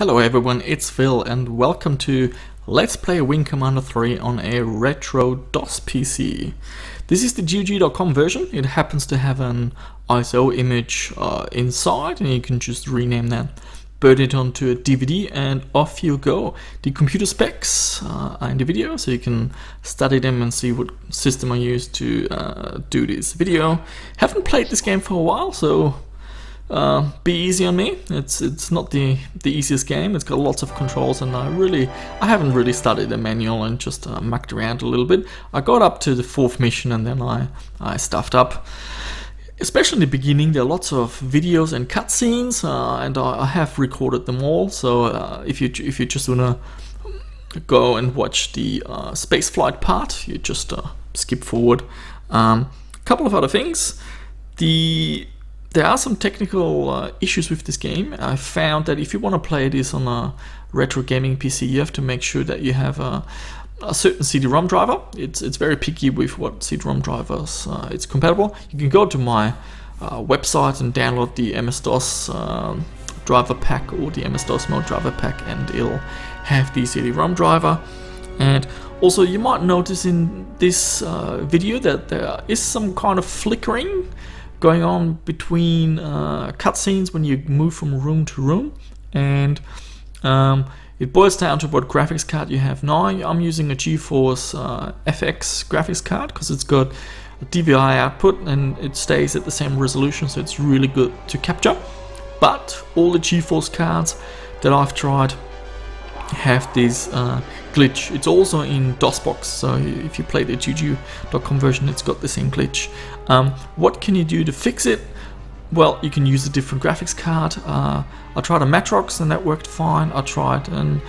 Hello everyone, it's Phil and welcome to Let's Play Wing Commander 3 on a retro DOS PC. This is the GOG.com version, it happens to have an ISO image uh, inside and you can just rename that, burn it onto a DVD and off you go. The computer specs uh, are in the video so you can study them and see what system I use to uh, do this video. Haven't played this game for a while so uh, be easy on me. It's it's not the the easiest game. It's got lots of controls, and I really I haven't really studied the manual and just uh, mucked around a little bit. I got up to the fourth mission, and then I I stuffed up. Especially in the beginning, there are lots of videos and cutscenes, uh, and I, I, have recorded them all. So uh, if you if you just wanna go and watch the uh, space flight part, you just uh, skip forward. A um, couple of other things. The there are some technical uh, issues with this game. I found that if you want to play this on a retro gaming PC, you have to make sure that you have a, a certain CD-ROM driver. It's it's very picky with what CD-ROM drivers uh, it's compatible. You can go to my uh, website and download the MS-DOS um, driver pack or the MS-DOS mode driver pack, and it'll have the CD-ROM driver. And also, you might notice in this uh, video that there is some kind of flickering going on between uh, cutscenes when you move from room to room, and um, it boils down to what graphics card you have now. I'm using a GeForce uh, FX graphics card because it's got a DVI output and it stays at the same resolution, so it's really good to capture. But all the GeForce cards that I've tried have these uh, glitch. It's also in DOSBox, so if you play the GOG.com version, it's got the same glitch. Um, what can you do to fix it? Well, you can use a different graphics card. Uh, I tried a Matrox and that worked fine. I tried an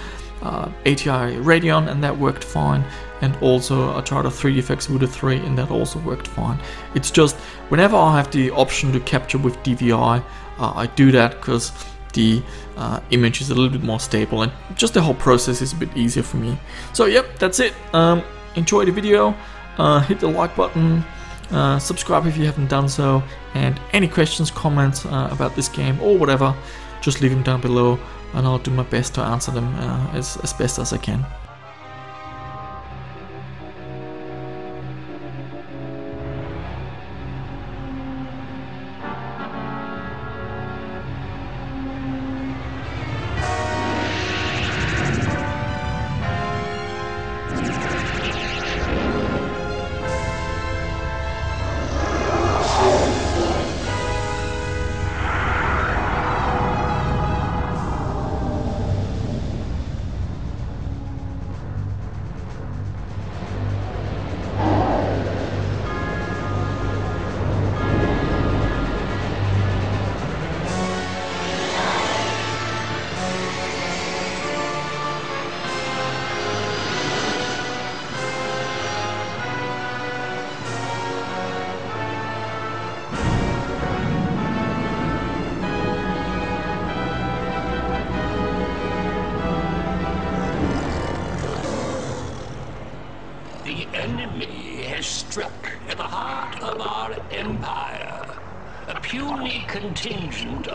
uh, ATI Radeon and that worked fine. And also I tried a 3DFX Voodoo 3 and that also worked fine. It's just whenever I have the option to capture with DVI, uh, I do that because the uh, image is a little bit more stable and just the whole process is a bit easier for me. So yep, that's it. Um, enjoy the video, uh, hit the like button, uh, subscribe if you haven't done so, and any questions, comments uh, about this game or whatever, just leave them down below and I'll do my best to answer them uh, as, as best as I can.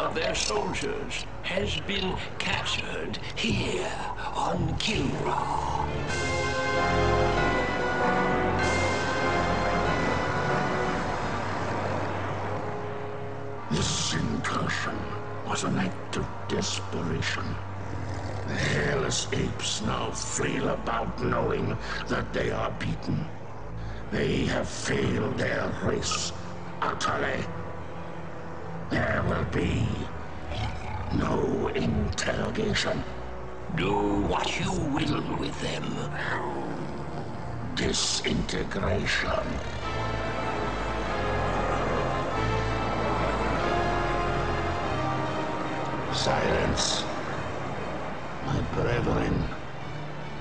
Of their soldiers has been captured here on Kilrah. This incursion was an act of desperation. The hairless apes now flail about knowing that they are beaten. They have failed their race utterly. There will be no interrogation. Do what you will with them. Disintegration. Silence. My brethren,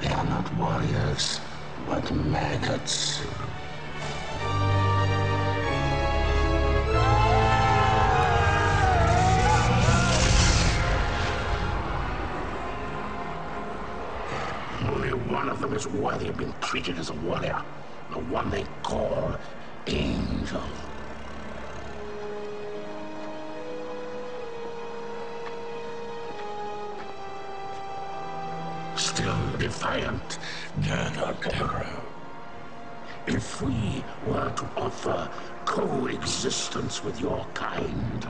they are not warriors, but maggots. Is worthy of being treated as a warrior. The one they call Angel. Still defiant, Colonel Devereaux. If we were to offer coexistence with your kind,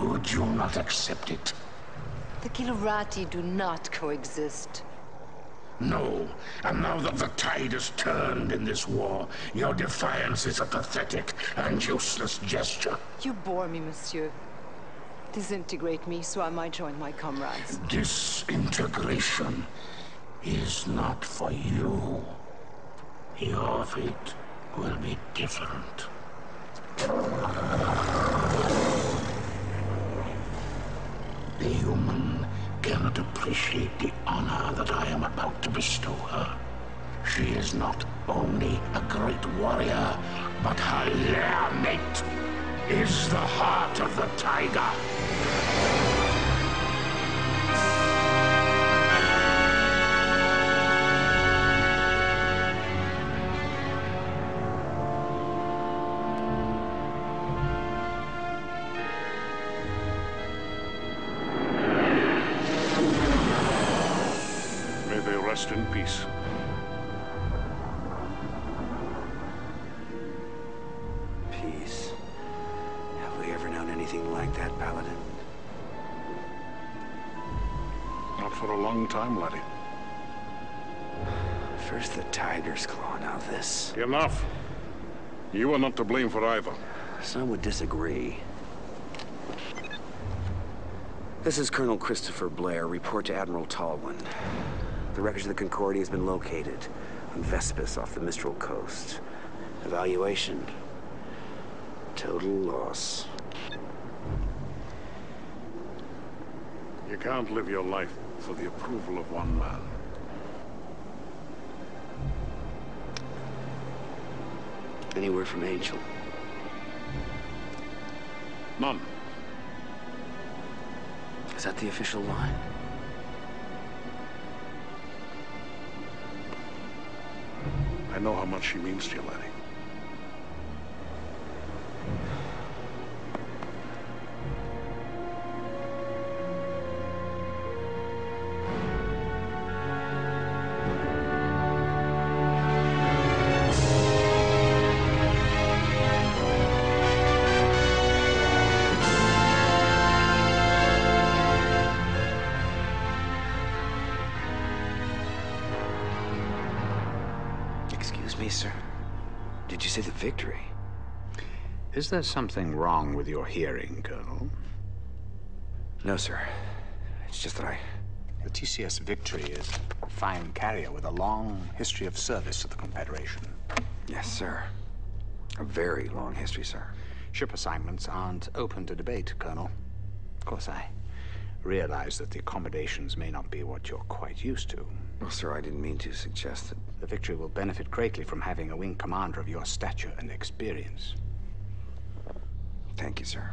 would you not accept it? The Kilrathi do not coexist. No. And now that the tide has turned in this war, your defiance is a pathetic and useless gesture. You bore me, monsieur. Disintegrate me so I might join my comrades. Disintegration is not for you. Your fate will be different. The human cannot appreciate the honor that I am about to bestow her. She is not only a great warrior, but her lair mate is the heart of the tiger. To blame for either. Some would disagree. This is Colonel Christopher Blair. Report to Admiral Tolwyn. The wreckage of the Concordia has been located on Vespus off the Mistral coast. Evaluation. Total loss. You can't live your life for the approval of one man. Any word from Angel? Mom. Is that the official line? I know how much she means to you, laddie. Is there something wrong with your hearing, Colonel? No, sir. It's just that I. The TCS Victory is a fine carrier with a long history of service to the Confederation. Yes, sir. A very long history, sir. Ship assignments aren't open to debate, Colonel. Of course, I realize that the accommodations may not be what you're quite used to. Well, sir, I didn't mean to suggest that. The Victory will benefit greatly from having a wing commander of your stature and experience. Thank you, sir.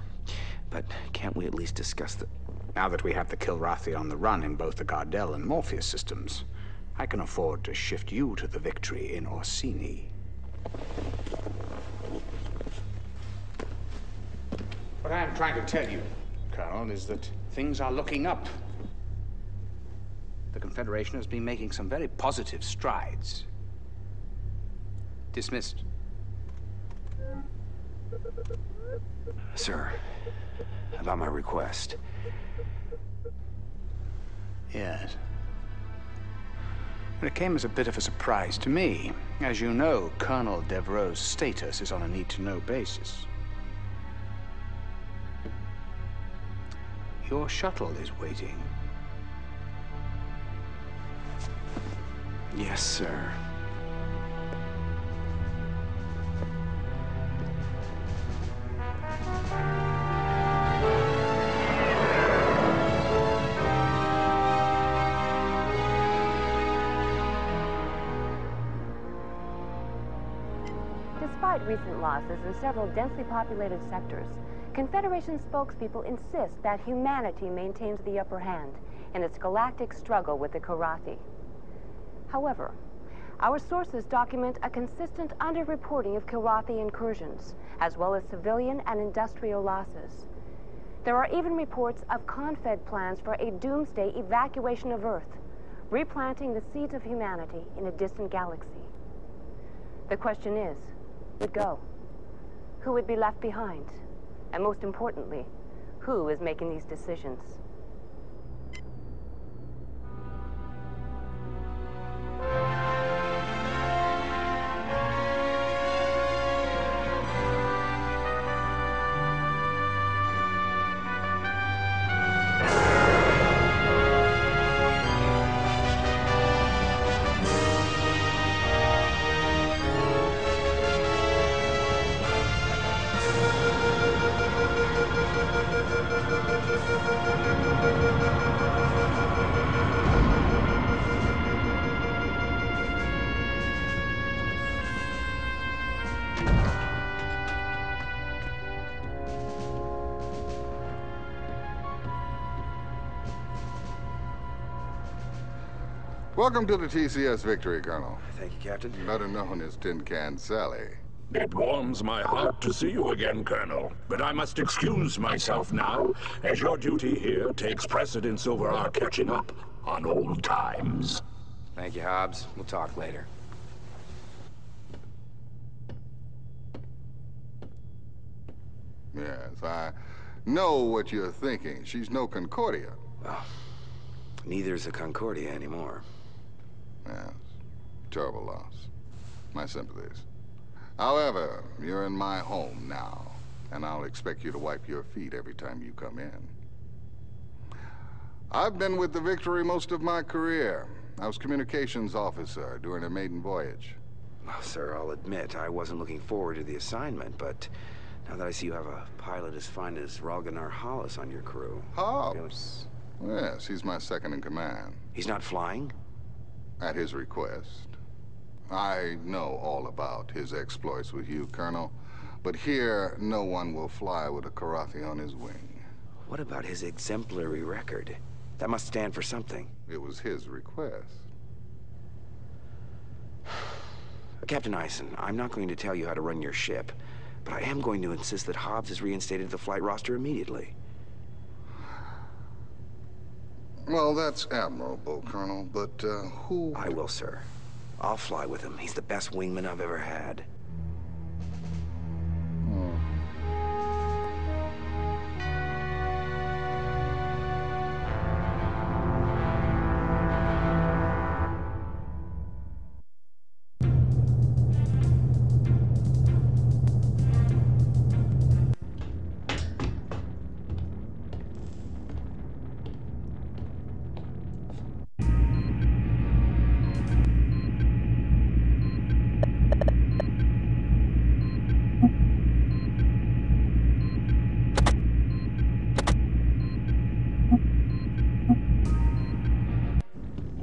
But can't we at least discuss the. Now that we have the Kilrathi on the run in both the Gardel and Morpheus systems, I can afford to shift you to the Victory in Orsini. What I am trying to tell you, Colonel, is that things are looking up. The Confederation has been making some very positive strides. Dismissed. Sir, about my request. Yes. But it came as a bit of a surprise to me. As you know, Colonel Devereaux's status is on a need-to-know basis. Your shuttle is waiting. Yes, sir. Recent losses in several densely populated sectors, Confederation spokespeople insist that humanity maintains the upper hand in its galactic struggle with the Kilrathi. However, our sources document a consistent underreporting of Kilrathi incursions, as well as civilian and industrial losses. There are even reports of Confed plans for a doomsday evacuation of Earth, replanting the seeds of humanity in a distant galaxy. The question is, would go? Who would be left behind? And most importantly, who is making these decisions? Welcome to the TCS Victory, Colonel. Thank you, Captain. Better known as Tin Can Sally. It warms my heart to see you again, Colonel. But I must excuse myself now, as your duty here takes precedence over our catching up on old times. Thank you, Hobbes. We'll talk later. Yes, I know what you're thinking. She's no Concordia. Well, neither is a Concordia anymore. Yes, terrible loss. My sympathies. However, you're in my home now, and I'll expect you to wipe your feet every time you come in. I've been with the Victory most of my career. I was communications officer during a maiden voyage. Well, sir, I'll admit I wasn't looking forward to the assignment, but now that I see you have a pilot as fine as Ralgha nar Hhallas on your crew... Hobbes? Yes, he's my second in command. He's not flying? At his request. I know all about his exploits with you, Colonel, but here no one will fly with a Kilrathi on his wing. What about his exemplary record? That must stand for something. It was his request. Captain Eisen, I'm not going to tell you how to run your ship, but I am going to insist that Hobbes is reinstated to the flight roster immediately. Well, that's admirable, Colonel, but uh, who... I will, sir. I'll fly with him. He's the best wingman I've ever had.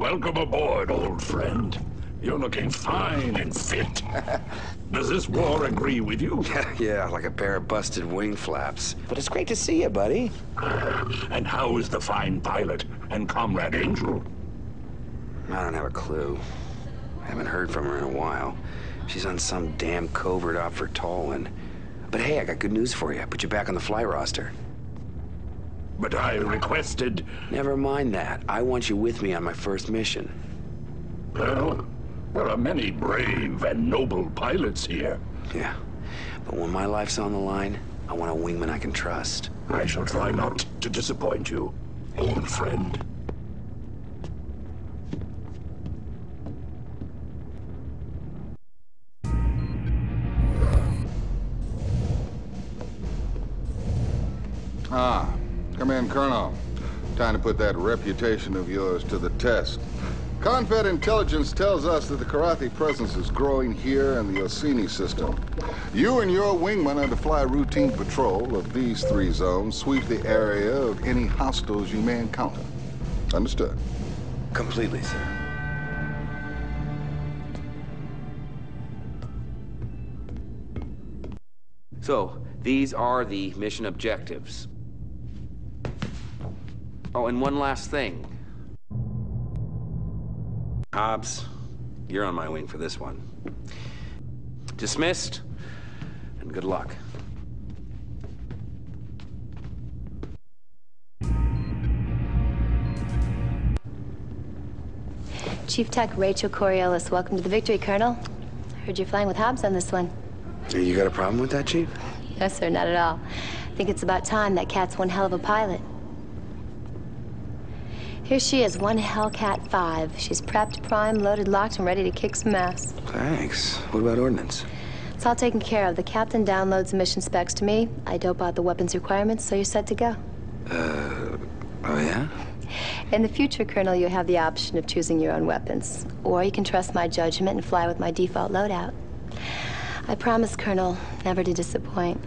Welcome aboard, old friend. You're looking fine and fit. Does this war agree with you? yeah, like a pair of busted wing flaps. But it's great to see you, buddy. Ah, and how is the fine pilot and Comrade Angel? I don't have a clue. I haven't heard from her in a while. She's on some damn covert op for Tolwyn. But hey, I got good news for you. I put you back on the fly roster. But I requested... Never mind that. I want you with me on my first mission. Well, there are many brave and noble pilots here. Yeah. But when my life's on the line, I want a wingman I can trust. I shall try not to disappoint you, old friend. Ah, in, Colonel. Time to put that reputation of yours to the test. Confed intelligence tells us that the Kilrathi presence is growing here in the Orsini system. You and your wingman are to fly routine patrol of these three zones, sweep the area of any hostiles you may encounter. Understood? Completely, sir. So, these are the mission objectives. Oh, and one last thing. Hobbes, you're on my wing for this one. Dismissed, and good luck. Chief Tech Rachel Coriolis, welcome to the Victory, Colonel. Heard you're flying with Hobbes on this one. You got a problem with that, Chief? No, sir, not at all. I think it's about time. That cat's one hell of a pilot. Here she is, one Hellcat 5. She's prepped, primed, loaded, locked, and ready to kick some ass. Thanks. What about ordnance? It's all taken care of. The captain downloads the mission specs to me. I dope out the weapons requirements, so you're set to go. Uh, oh yeah? In the future, Colonel, you have the option of choosing your own weapons. Or you can trust my judgment and fly with my default loadout. I promise, Colonel, never to disappoint.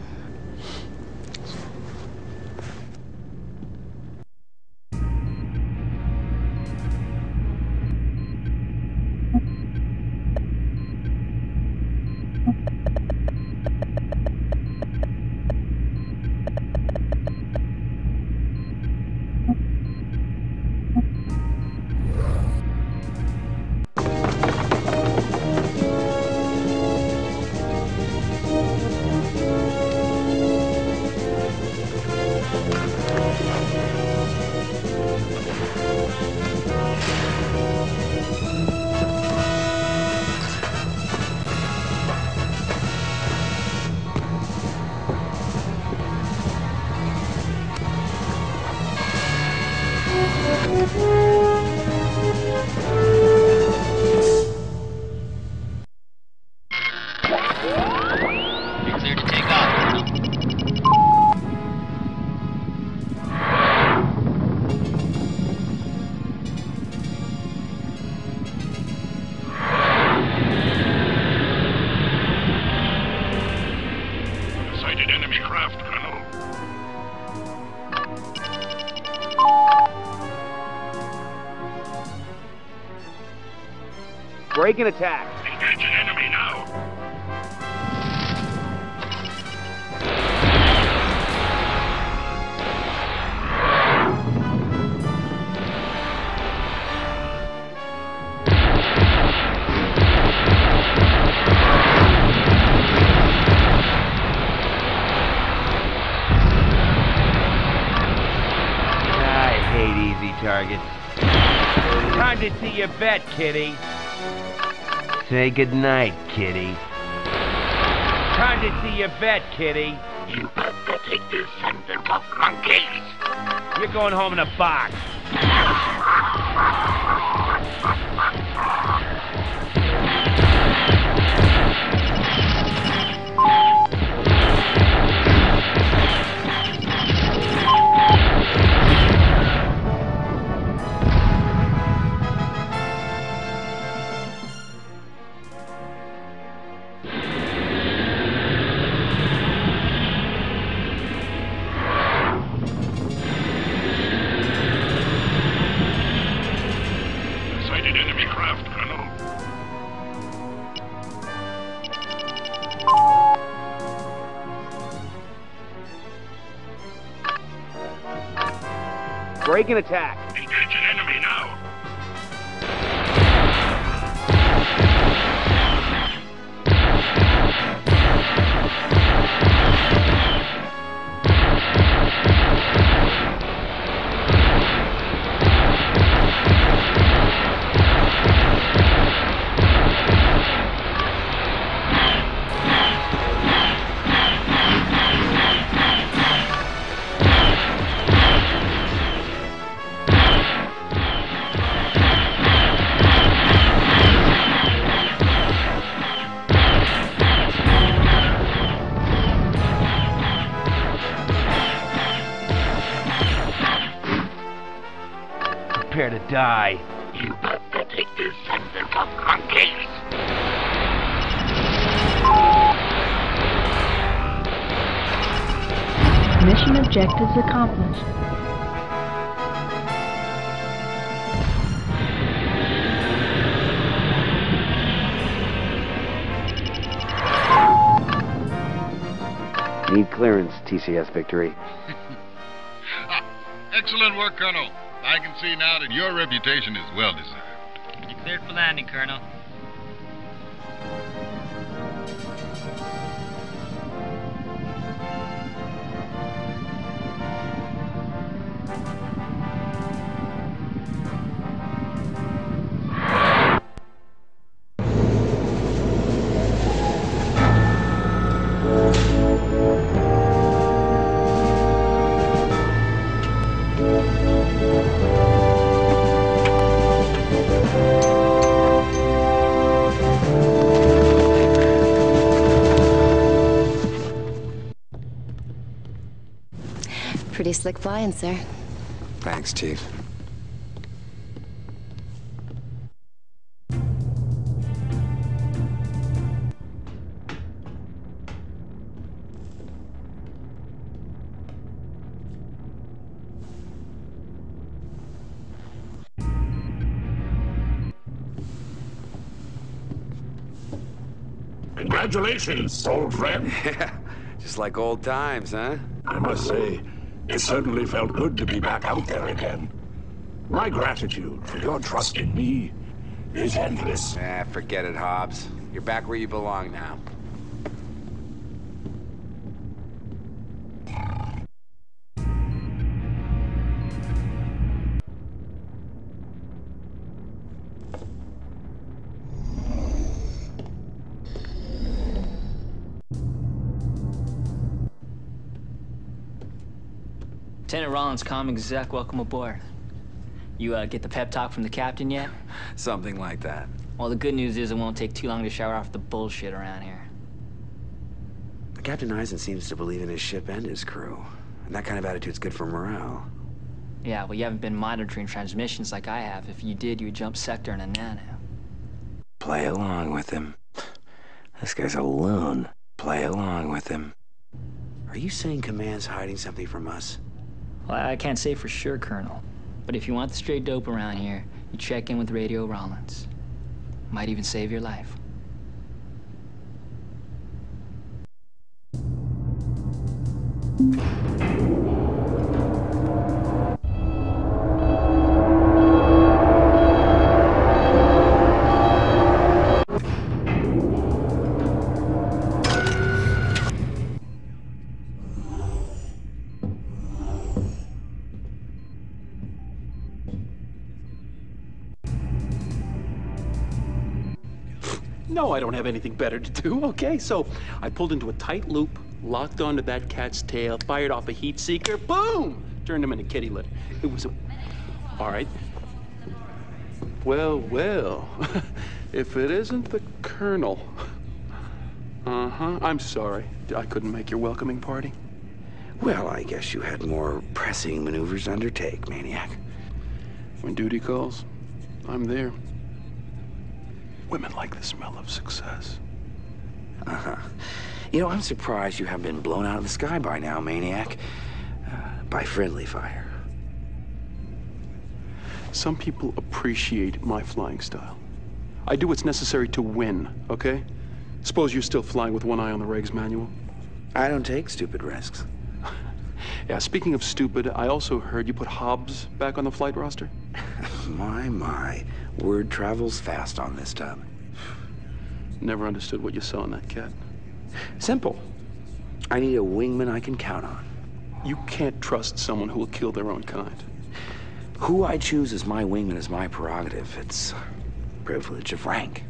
Break and attack. Engage an enemy now. I hate easy targets. Time to see your bet, kitty. Say goodnight, kitty. Time to see your vet, kitty. You pathetic descendant of monkeys. You're going home in a box. Break and attack. TCS Victory. Excellent work, Colonel. I can see now that your reputation is well deserved. You cleared for landing, Colonel. Slick flying, sir. Thanks, Chief. Congratulations, old friend. Yeah, just like old times, huh? I must say, it certainly felt good to be back out there again. My gratitude for your trust in me is endless. Ah, forget it, Hobbes. You're back where you belong now. Lieutenant Rollins, comm exec, welcome aboard. You uh, get the pep talk from the captain yet? Something like that. Well, the good news is it won't take too long to shower off the bullshit around here. Captain Eisen seems to believe in his ship and his crew. And that kind of attitude's good for morale. Yeah, well, you haven't been monitoring transmissions like I have. If you did, you would jump sector in a nano. Play along with him. This guy's a loon. Play along with him. Are you saying Command's hiding something from us? Well, I can't say for sure, Colonel. But if you want the straight dope around here, you check in with Radio Rollins. Might even save your life. Don't have anything better to do, okay? So I pulled into a tight loop, locked onto that cat's tail, fired off a heat seeker, boom! Turned him into kitty litter. It was a. All right. Well, well. if it isn't the Colonel. Uh huh. I'm sorry. I couldn't make your welcoming party. Well, I guess you had more pressing maneuvers to undertake, Maniac. When duty calls, I'm there. Women like the smell of success. Uh-huh. You know, I'm surprised you haven't been blown out of the sky by now, Maniac. Uh, by friendly fire. Some people appreciate my flying style. I do what's necessary to win, okay? Suppose you're still flying with one eye on the regs manual? I don't take stupid risks. Yeah, speaking of stupid, I also heard you put Hobbes back on the flight roster. my, my. Word travels fast on this tub. Never understood what you saw in that cat. Simple. I need a wingman I can count on. You can't trust someone who will kill their own kind. Who I choose as my wingman is my prerogative. It's privilege of rank.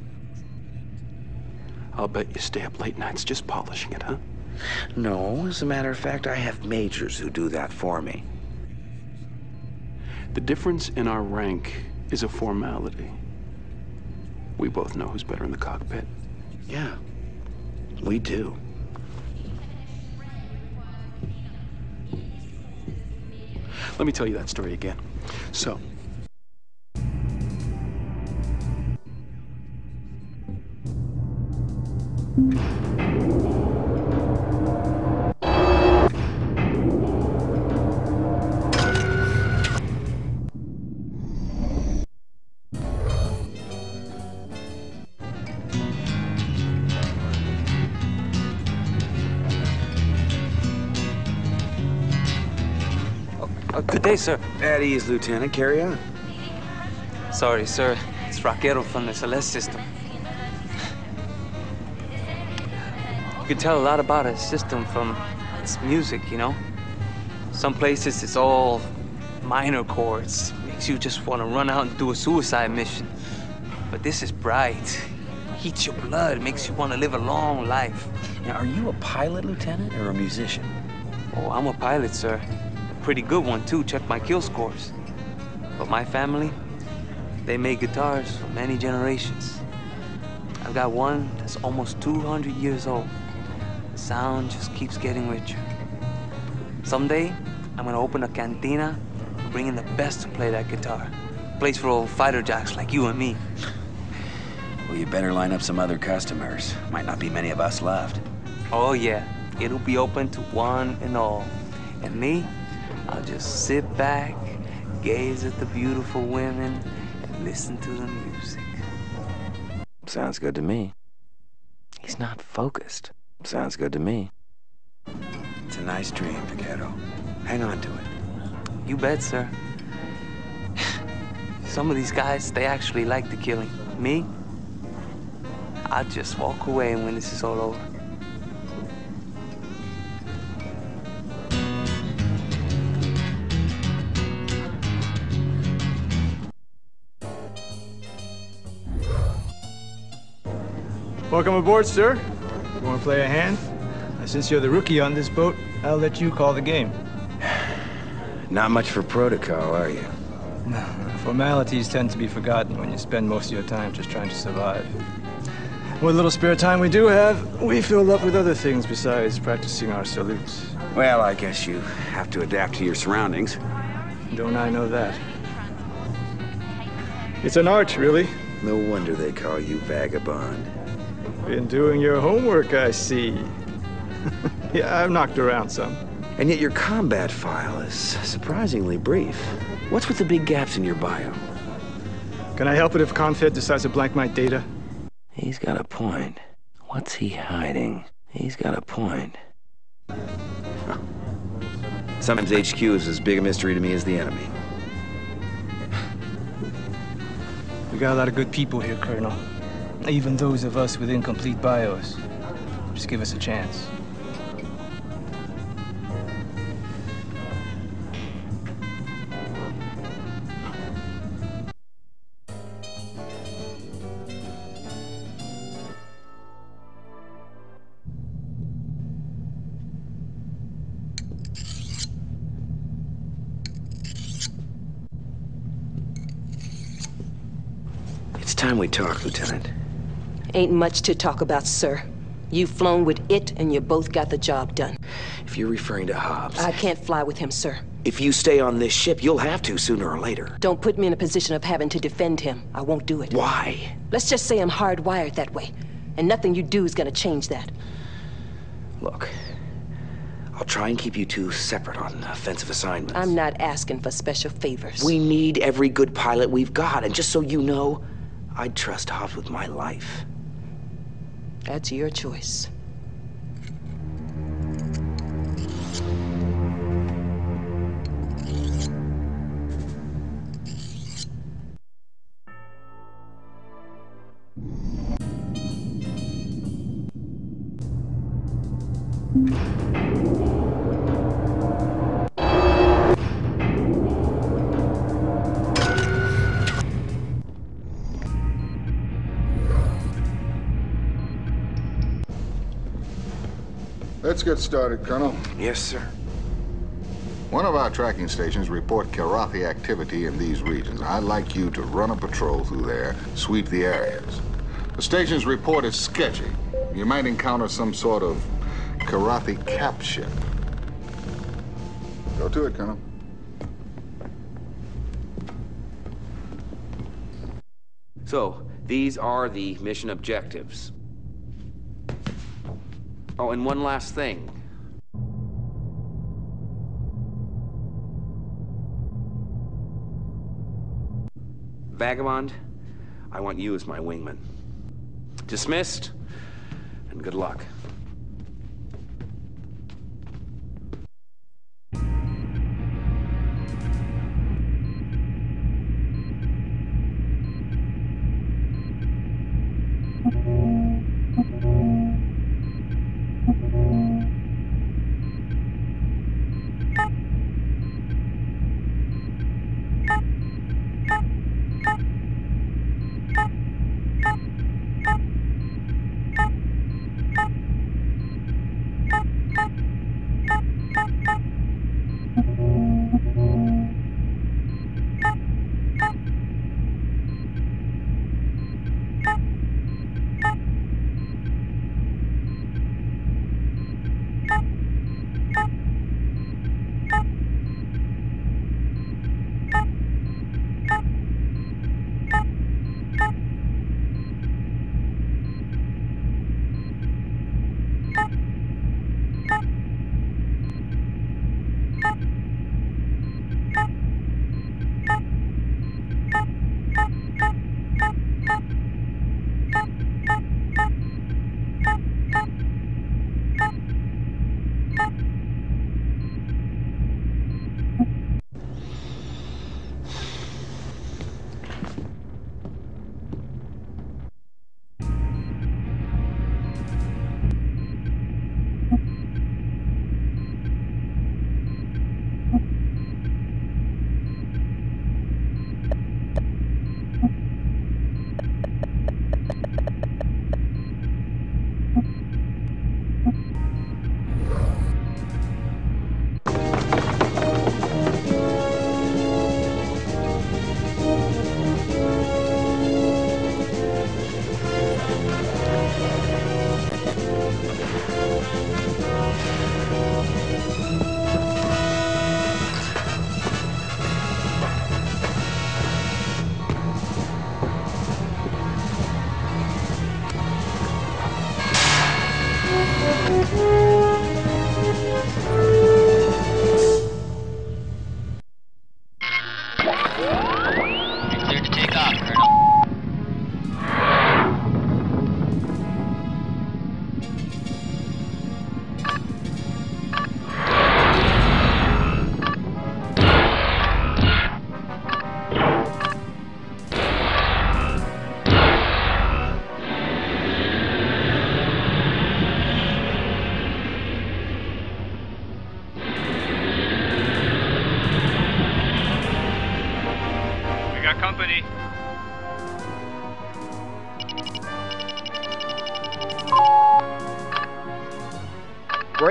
I'll bet you stay up late nights just polishing it, huh? No, as a matter of fact, I have majors who do that for me. The difference in our rank is a formality. We both know who's better in the cockpit. Yeah, we do. Let me tell you that story again. So, day, sir. At ease, Lieutenant. Carry on. Sorry, sir. It's Raquero from the Celeste system. You can tell a lot about a system from its music, you know? Some places it's all minor chords. Makes you just want to run out and do a suicide mission. But this is bright. Heats your blood, makes you want to live a long life. Now, are you a pilot, Lieutenant, or a musician? Oh, I'm a pilot, sir. Pretty good one, too. Check my kill scores. But my family, they made guitars for many generations. I've got one that's almost 200 years old. The sound just keeps getting richer. Someday, I'm gonna open a cantina, bring in the best to play that guitar. Place for old fighter jocks like you and me. Well, you better line up some other customers. Might not be many of us left. Oh yeah, it'll be open to one and all. And me, I'll just sit back, gaze at the beautiful women, and listen to the music. Sounds good to me. He's not focused. Sounds good to me. It's a nice dream, Vaquero. Hang on to it. You bet, sir. Some of these guys, they actually like the killing. Me, I'll just walk away when this is all over. Welcome aboard, sir. You want to play a hand? Uh, Since you're the rookie on this boat, I'll let you call the game. Not much for protocol, are you? No, formalities tend to be forgotten when you spend most of your time just trying to survive. What little spare time we do have, we fill up with other things besides practicing our salutes. Well, I guess you have to adapt to your surroundings. Don't I know that? It's an art, really. No wonder they call you Vagabond. Been doing your homework, I see. yeah, I've knocked around some. And yet your combat file is surprisingly brief. What's with the big gaps in your bio? Can I help it if Confed decides to blank my data? He's got a point. What's he hiding? He's got a point. Huh. Sometimes HQ is as big a mystery to me as the enemy. We got a lot of good people here, Colonel. Even those of us with incomplete bios. Just give us a chance. It's time we talk, Lieutenant. Ain't much to talk about, sir. You've flown with it, and you both got the job done. If you're referring to Hobbes, I can't fly with him, sir. if you stay on this ship, you'll have to sooner or later. Don't put me in a position of having to defend him. I won't do it. Why? Let's just say I'm hardwired that way, and nothing you do is gonna change that. Look, I'll try and keep you two separate on offensive assignments. I'm not asking for special favors. We need every good pilot we've got, and just so you know, I'd trust Hobbes with my life. That's your choice. Get started, Colonel. Yes, sir. One of our tracking stations report Kilrathi activity in these regions. I'd like you to run a patrol through there, sweep the areas. The station's report is sketchy. You might encounter some sort of Kilrathi cap ship. Go to it, Colonel. So, these are the mission objectives. Oh, and one last thing. Vagabond, I want you as my wingman. Dismissed, and good luck.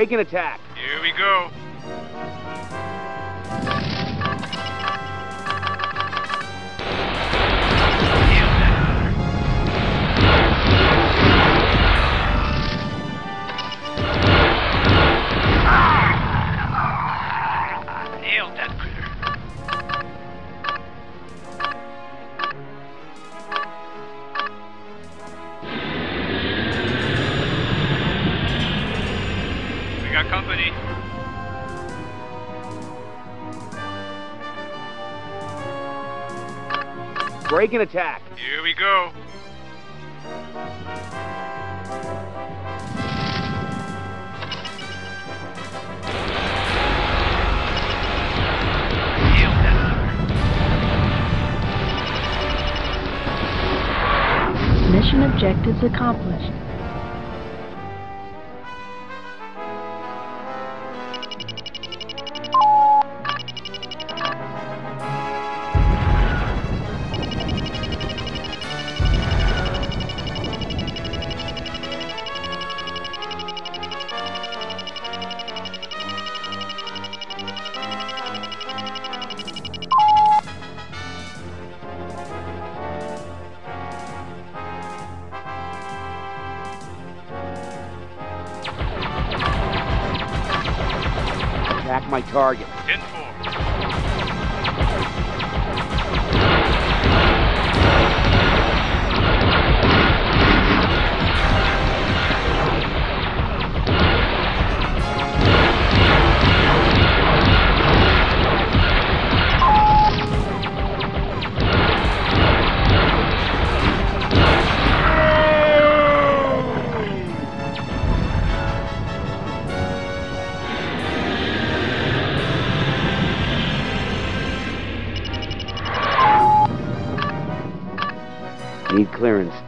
Break and attack. Break and attack. Here we go. Mission objectives accomplished.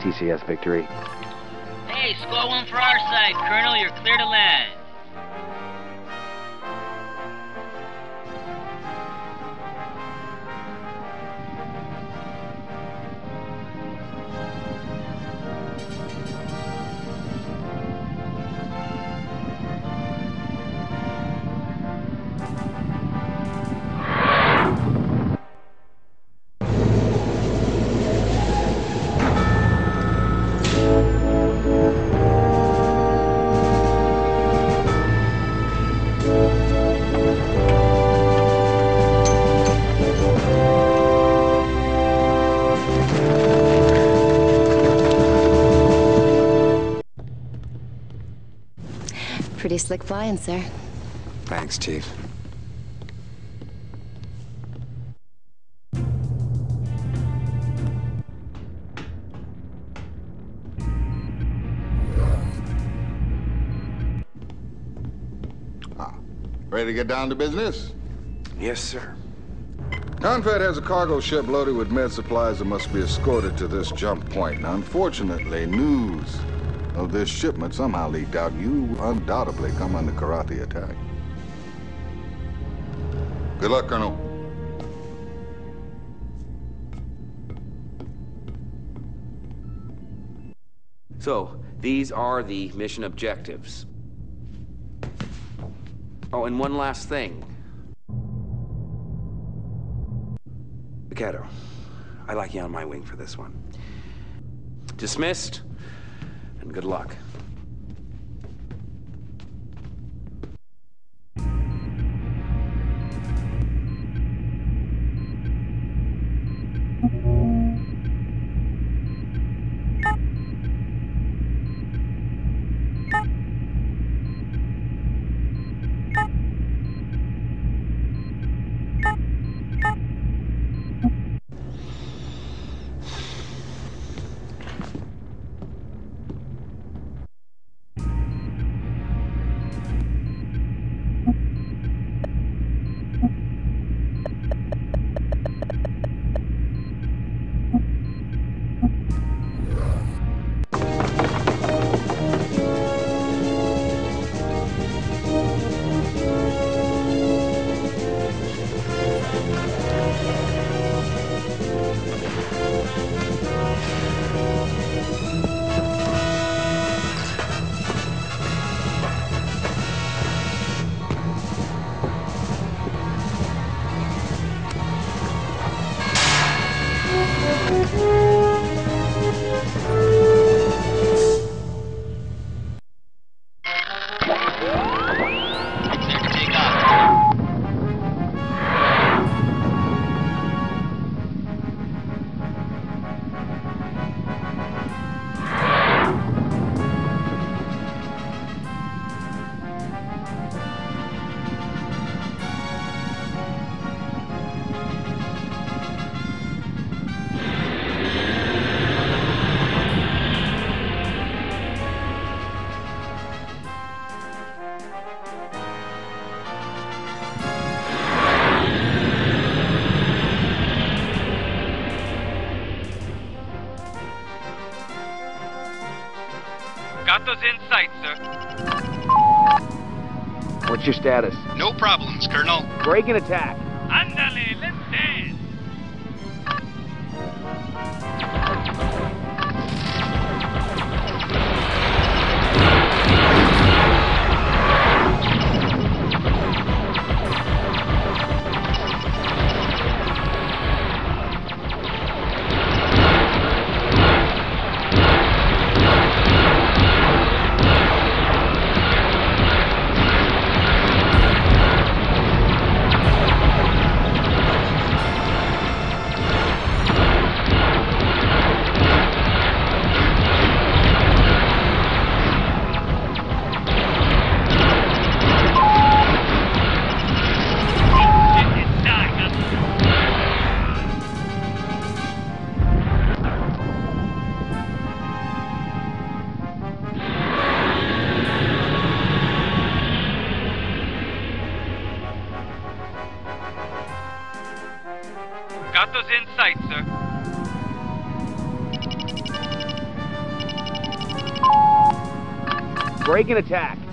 TCS victory. Hey, score one for our side, Colonel. You're clear to land. Pretty slick flying, sir. Thanks, Chief. Ah, Ready to get down to business? Yes, sir. Confed has a cargo ship loaded with med supplies that must be escorted to this jump point. Now, unfortunately, news of this shipment somehow leaked out. You undoubtedly come under Kilrathi attack. Good luck, Colonel. So, these are the mission objectives. Oh, and one last thing. Mikado, I like you on my wing for this one. Dismissed, and good luck. What's your status? No problems, Colonel. Break and attack. break and attack.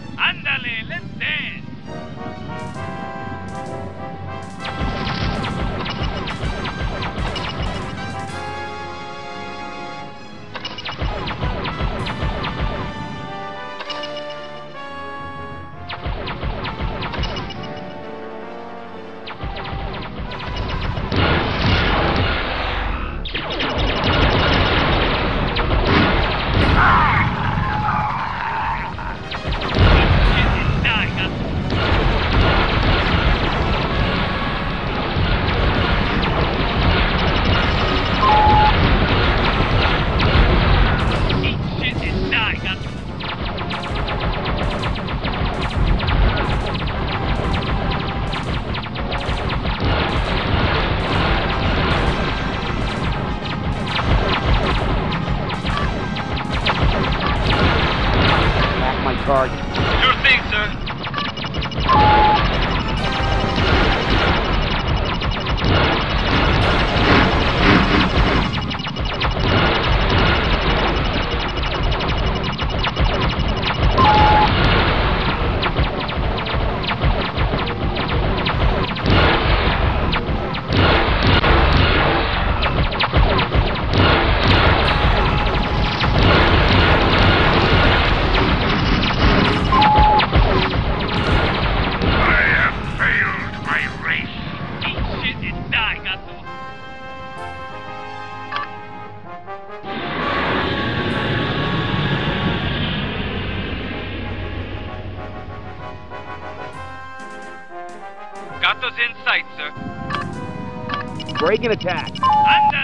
break an attack.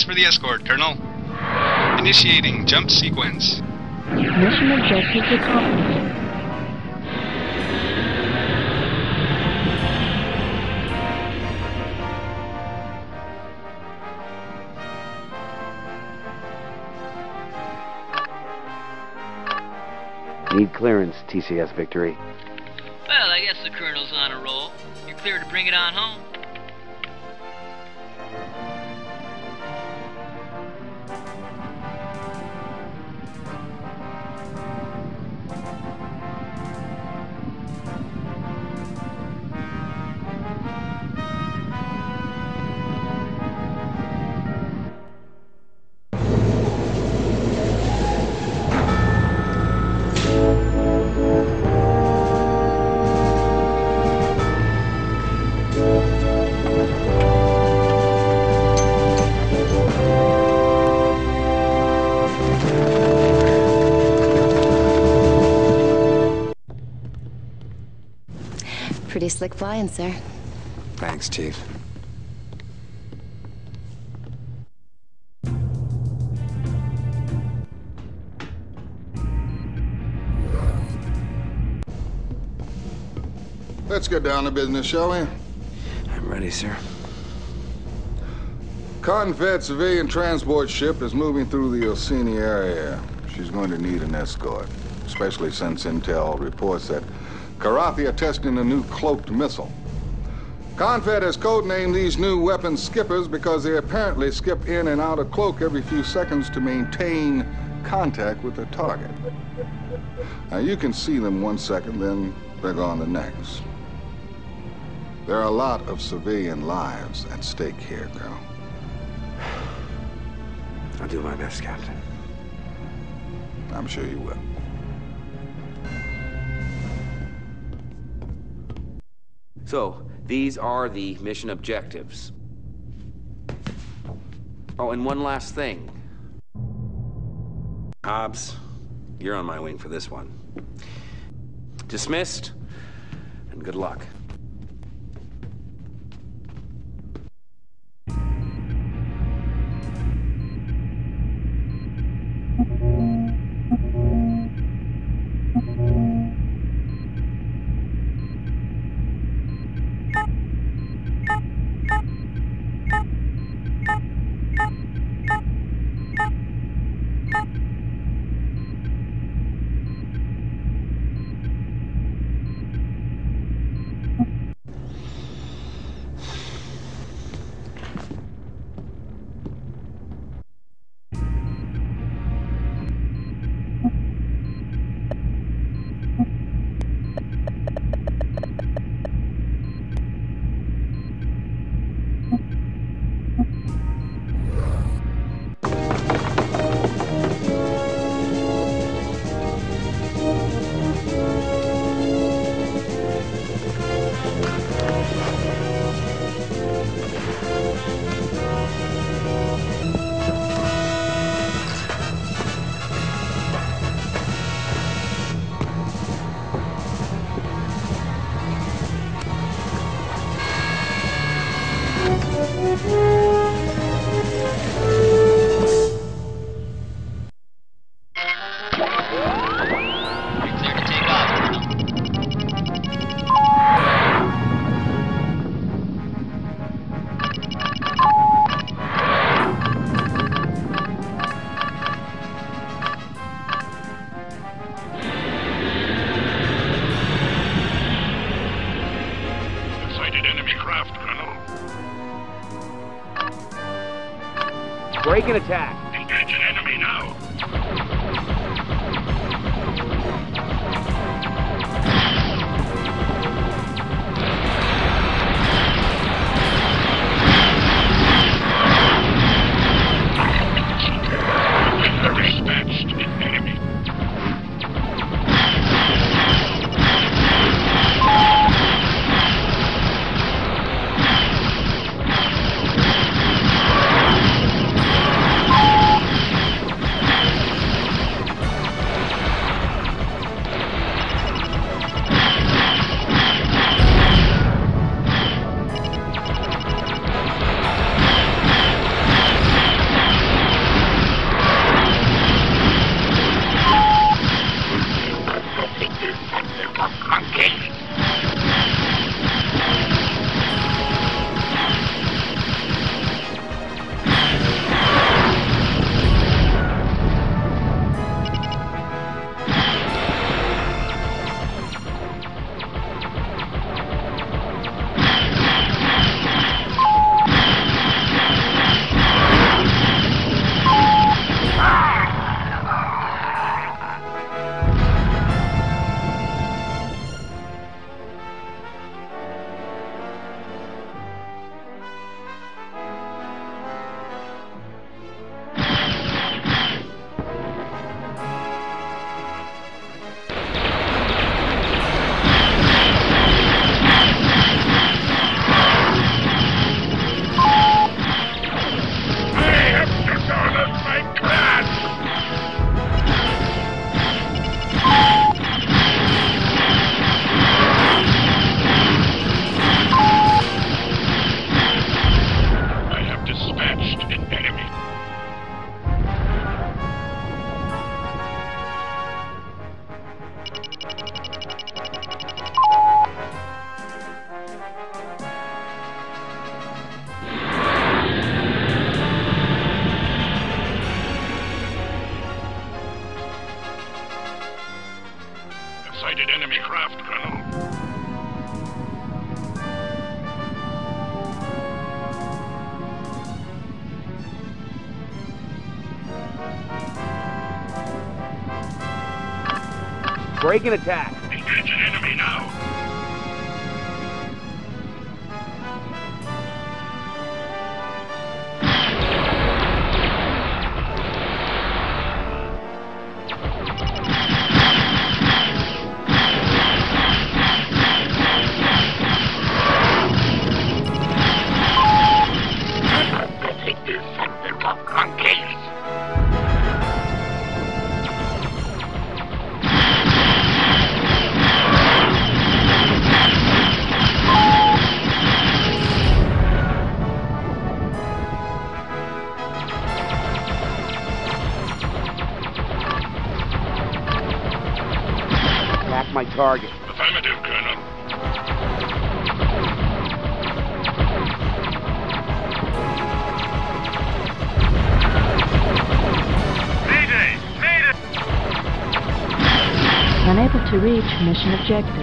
Thanks for the escort, Colonel. Initiating jump sequence. Mission objective accomplished. Need clearance, TCS Victory. Well, I guess the Colonel's on a roll. You're clear to bring it on home. Pretty slick flying, sir. Thanks, Chief. Let's get down to business, shall we? I'm ready, sir. Confed civilian transport ship is moving through the Orsini area. She's going to need an escort, especially since intel reports that Kilrathi are testing a new cloaked missile. Confed has codenamed these new weapons skippers because they apparently skip in and out of cloak every few seconds to maintain contact with their target. Now, you can see them one second, then they're gone the next. There are a lot of civilian lives at stake here, girl. I'll do my best, Captain. I'm sure you will. So, these are the mission objectives. Oh, and one last thing. Hobbes, you're on my wing for this one. Dismissed, and good luck. Break and attack. Break and attack. Mission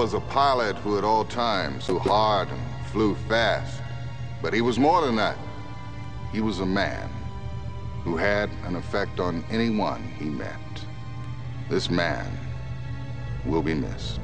was a pilot who at all times flew hard and flew fast. But he was more than that. He was a man who had an effect on anyone he met. This man will be missed.